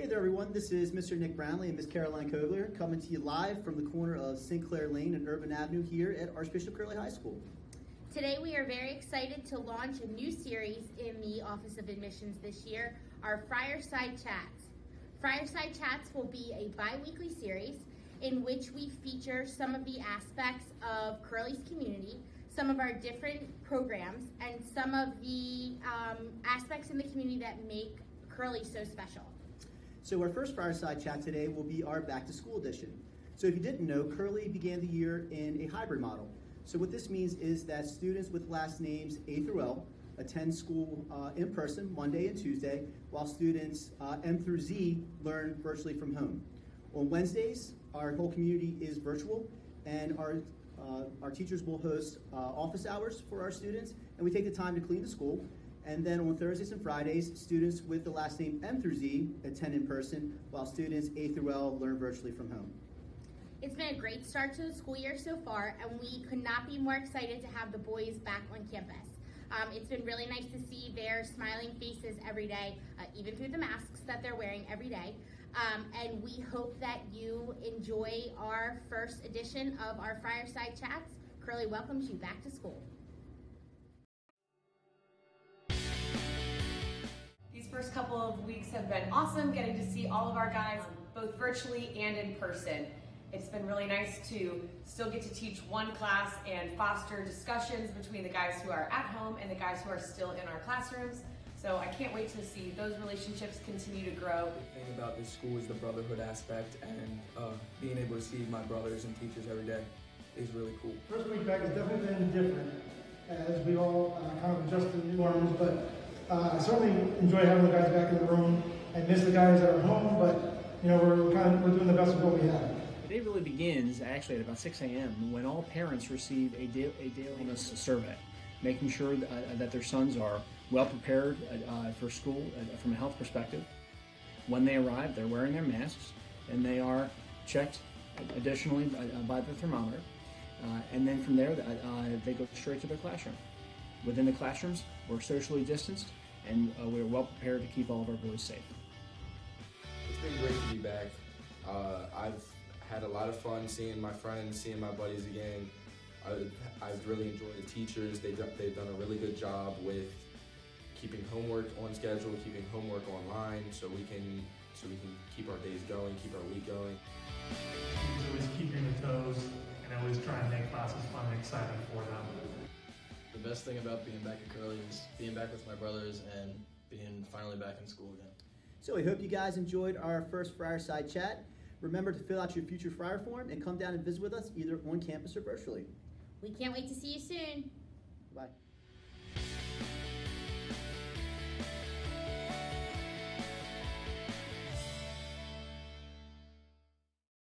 Hey there, everyone. This is Mr. Nick Brownlee and Miss Caroline Kogler coming to you live from the corner of Sinclair Lane and Erdman Avenue here at Archbishop Curley High School. Today we are very excited to launch a new series in the Office of Admissions this year, our Friarside Chats. Friarside Chats will be a bi-weekly series in which we feature some of the aspects of Curley's community, some of our different programs, and some of the um, aspects in the community that make Curley so special. So our first Friarside Chat today will be our Back to School edition. So if you didn't know, Curley began the year in a hybrid model. So what this means is that students with last names A through L attend school uh, in person Monday and Tuesday, while students uh, M through Z learn virtually from home. On Wednesdays, our whole community is virtual, and our uh, our teachers will host uh, office hours for our students, and we take the time to clean the school. And then on Thursdays and Fridays, students with the last name M through Z attend in person, while students A through L learn virtually from home. It's been a great start to the school year so far, and we could not be more excited to have the boys back on campus. Um, it's been really nice to see their smiling faces every day, uh, even through the masks that they're wearing every day. Um, and we hope that you enjoy our first edition of our Friarside Chats. Curley welcomes you back to school. First couple of weeks have been awesome, getting to see all of our guys both virtually and in person. It's been really nice to still get to teach one class and foster discussions between the guys who are at home and the guys who are still in our classrooms. So I can't wait to see those relationships continue to grow. The thing about this school is the brotherhood aspect and uh, being able to see my brothers and teachers every day is really cool. First week back has definitely been different as we all uh, kind of adjust to the new norms, but uh, I certainly enjoy having the guys back in the room. I miss the guys that are home, but you know we're kind of we're doing the best with what we have. The day really begins actually at about 6 a.m. when all parents receive a, da- a daily survey, making sure that, uh, that their sons are well prepared uh, for school uh, from a health perspective. When they arrive, they're wearing their masks and they are checked additionally uh, by the thermometer. Uh, and then from there, uh, they go straight to their classroom. Within the classrooms, we're socially distanced and uh, we're well prepared to keep all of our boys safe. It's been great to be back. Uh, I've had a lot of fun seeing my friends, seeing my buddies again. I, I've really enjoyed the teachers. They've done, they've done a really good job with keeping homework on schedule, keeping homework online, so we can so we can keep our days going, keep our week going. Always keep your toes and always try and make classes fun and exciting for them. The best thing about being back at Curley is being back with my brothers and being finally back in school again. So we hope you guys enjoyed our first Friarside Chat. Remember to fill out your future Friar form and come down and visit with us either on campus or virtually. We can't wait to see you soon. Bye.